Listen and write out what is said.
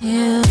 You.